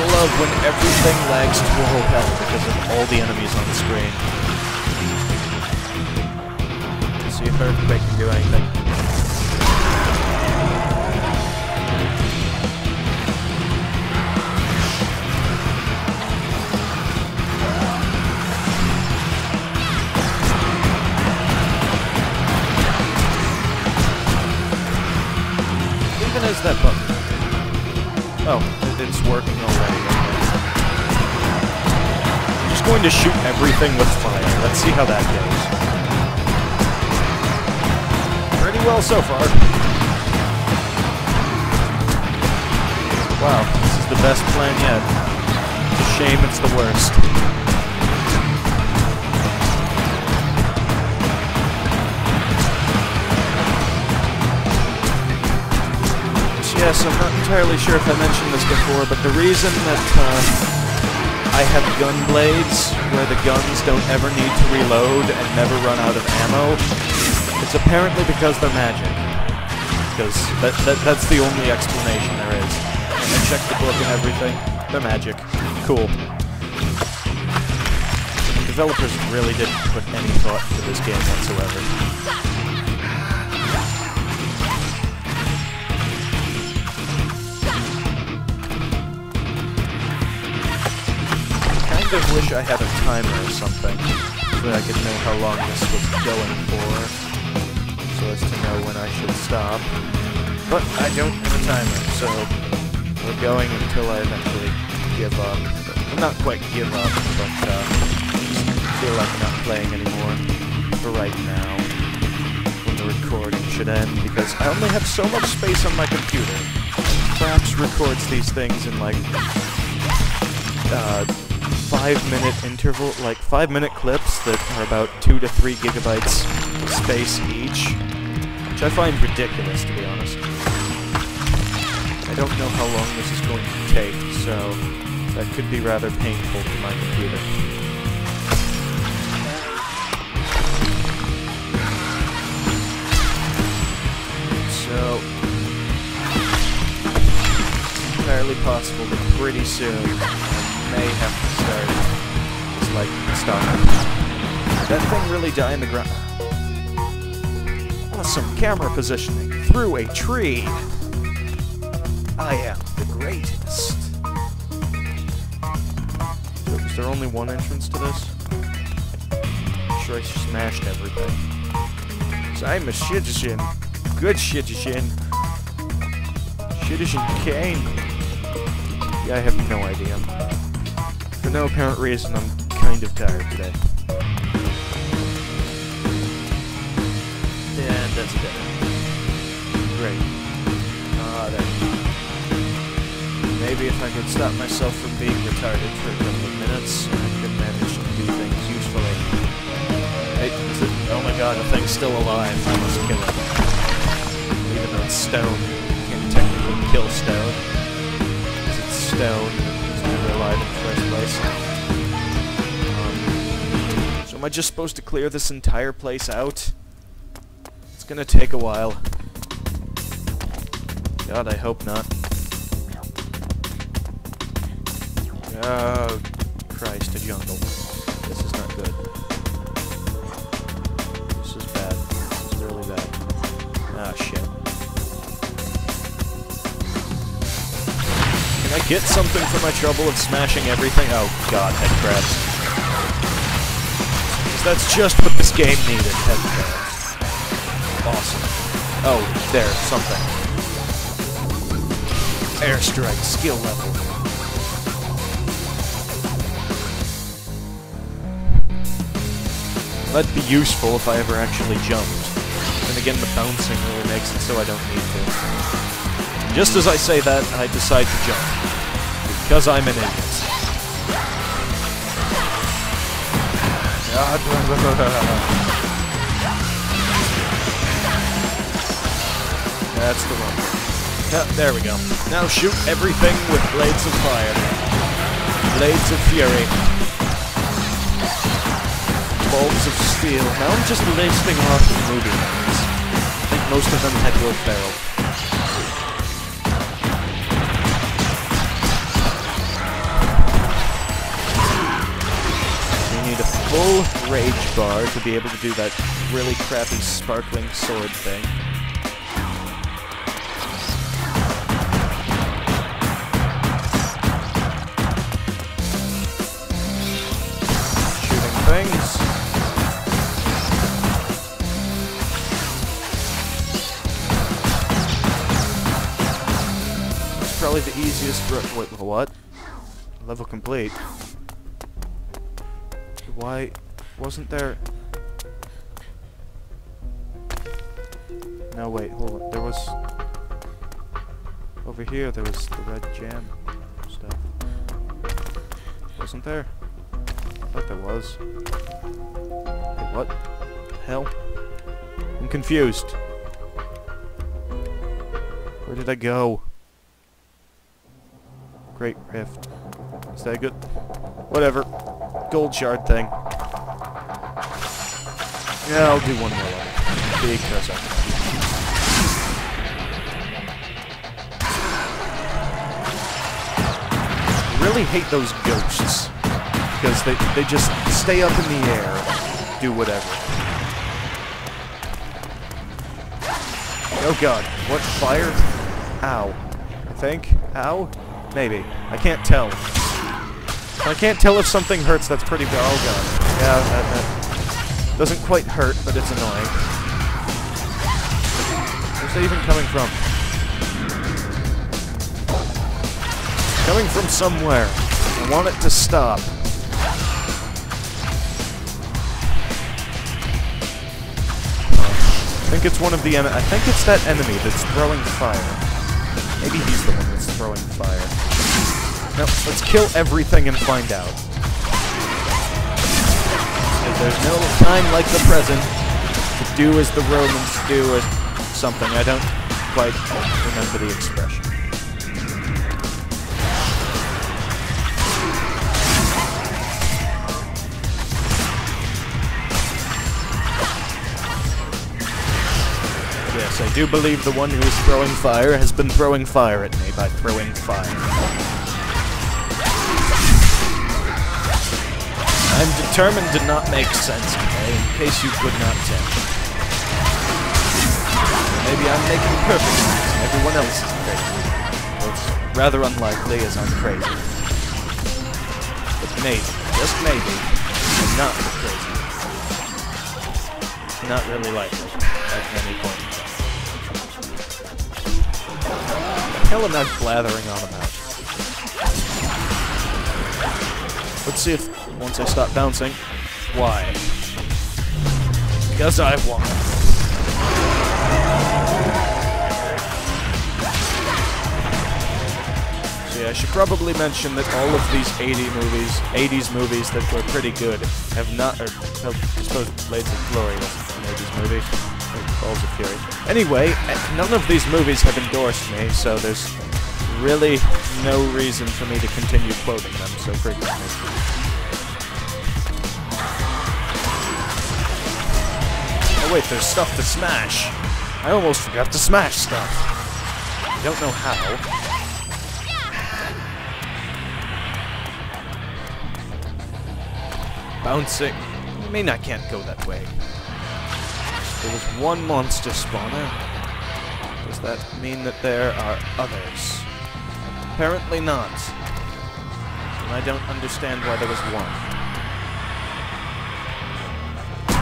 gotta love when everything lags to full health because of all the enemies on the screen. Let's see if Earthquake can do anything. Even as that button. Oh, it- it's working already. I'm just going to shoot everything with fire. Let's see how that goes. Pretty well so far. Wow, this is the best plan yet. It's a shame it's the worst. Yes, I'm not entirely sure if I mentioned this before, but the reason that uh, I have gun blades where the guns don't ever need to reload and never run out of ammo, it's apparently because they're magic. Because that, that, that's the only explanation there is. I checked the book and everything. They're magic. Cool. The developers really didn't put any thought into this game whatsoever. Wish I had a timer or something, so that I could know how long this was going for, so as to know when I should stop. But I don't have a timer, so we're going until I eventually give up. Well, not quite give up, but uh, feel like I'm not playing anymore for right now. When the recording should end, because I only have so much space on my computer. Perhaps records these things in like uh, five minute interval, like five minute clips that are about two to three gigabytes of space each, which I find ridiculous to be honest. I don't know how long this is going to take, so that could be rather painful to my computer. So, entirely possible that pretty soon I may have to like. Did that thing really die in the ground? Awesome camera positioning through a tree. I am the greatest. Is there only one entrance to this? I'm sure I smashed everything. So I'm a shittishin. Good shittishin. Shittishin Kane. Yeah, I have no idea. For no apparent reason, I'm kind of tired today. And that's it. Great. Ah, there. Maybe if I could stop myself from being retarded for a couple of minutes, I could manage to do things usefully. Hey, is it? Oh my god, the thing's still alive. I must kill it. Even though it's stone, you can't technically kill stone. Because it's stone, it's never alive am I just supposed to clear this entire place out? It's gonna take a while. God, I hope not. Oh, Christ, a jungle. This is not good. This is bad. This is really bad. Ah, shit. Can I get something for my trouble of smashing everything? Oh, God, head crabs. 'Cause that's just what this game needed. Awesome. Oh, there, something. Airstrike, skill level. That'd be useful if I ever actually jumped. And again, the bouncing really makes it so I don't need to. Just as I say that, I decide to jump. Because I'm an idiot. That's the one. Yeah, there we go. Now shoot everything with blades of fire. Blades of fury. Balls of steel. Now I'm just listing off the movie names. I think most of them had Will Ferrell. Full rage bar to be able to do that really crappy sparkling sword thing. Shooting things. Probably the easiest wait, what? Level complete. Why wasn't there... No, wait, hold on. There was... Over here, there was the red jam stuff. Wasn't there? I thought there was. Wait, what? Hell? I'm confused. Where did I go? Great Rift. Is that good? Whatever. Gold shard thing. Yeah, I'll do one more level. Because I really hate those ghosts. Because they, they just stay up in the air, do whatever. Oh god, what fire? Ow. I think? Ow? Maybe. I can't tell. I can't tell if something hurts, that's pretty bad. Oh god. Yeah, that, that doesn't quite hurt, but it's annoying. Where's that even coming from? Coming from somewhere. I want it to stop. I think it's one of the I think it's that enemy that's throwing fire. Maybe he's the one that's throwing fire. No, let's kill everything and find out. Because there's no time like the present to do as the Romans do or something. I don't quite remember the expression. Yes, I do believe the one who is throwing fire has been throwing fire at me by throwing fire. I'm determined to not make sense today, in case you could not tell. Maybe I'm making perfect sense and everyone else is crazy. Well, it's rather unlikely as I'm crazy. But maybe, just maybe, I'm not crazy. Not really likely at any point. The hell am I blathering on about? Let's see if once I stop bouncing. Why? Because I want. So yeah, I should probably mention that all of these 80 movies, 80s movies that were pretty good, have not, or, I suppose Blades of Glory wasn't an 80s movie. Balls of Fury. Anyway, eh, none of these movies have endorsed me, so there's really no reason for me to continue quoting them so frequently. Wait, there's stuff to smash. I almost forgot to smash stuff. I don't know how. Bouncing. I mean, I can't go that way. There was one monster spawner. Does that mean that there are others? Apparently not. And I don't understand why there was one.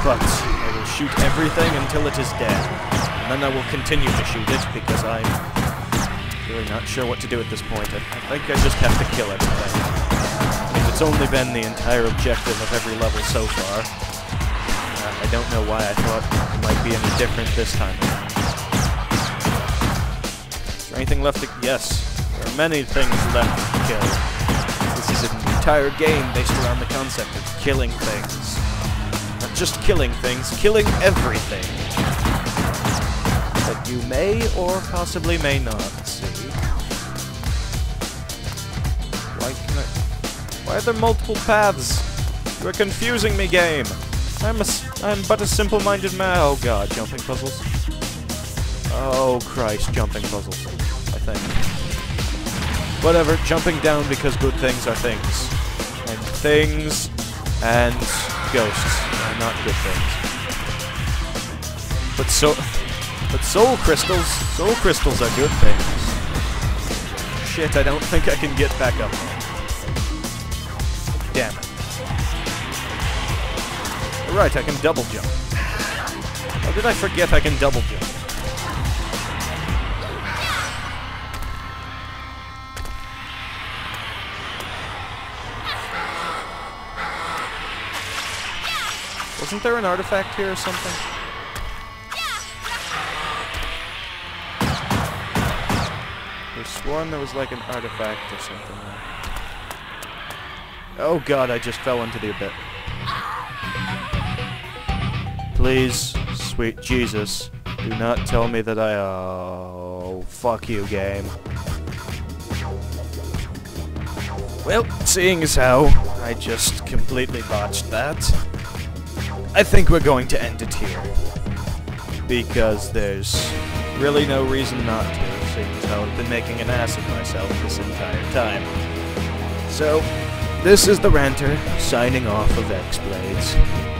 But I will shoot everything until it is dead. And then I will continue to shoot it because I'm really not sure what to do at this point. I, I think I just have to kill everything. I mean, it's only been the entire objective of every level so far. Uh, I don't know why I thought it might be any different this time around. Is there anything left to... Yes, there are many things left to kill. This is an entire game based around the concept of killing things. Just killing things, killing everything. That you may or possibly may not see. Why can I... Why are there multiple paths? You are confusing me, game. I'm a I'm but a simple-minded man. Oh god, jumping puzzles. Oh Christ, jumping puzzles. I think. Whatever, jumping down because good things are things. And things and ghosts not good things. But so, but soul crystals, soul crystals are good things. Shit, I don't think I can get back up. Damn it. Right, I can double jump. How did I forget I can double jump? Wasn't there an artifact here or something? I sworn there was like an artifact or something. Oh god, I just fell into the abyss. Please, sweet Jesus, do not tell me that I... Oh, fuck you, game. Well, seeing as how I just completely botched that, I think we're going to end it here. Because there's really no reason not to, seeing as how I've been making an ass of myself this entire time. So, this is the Ranter, signing off of X-Blades.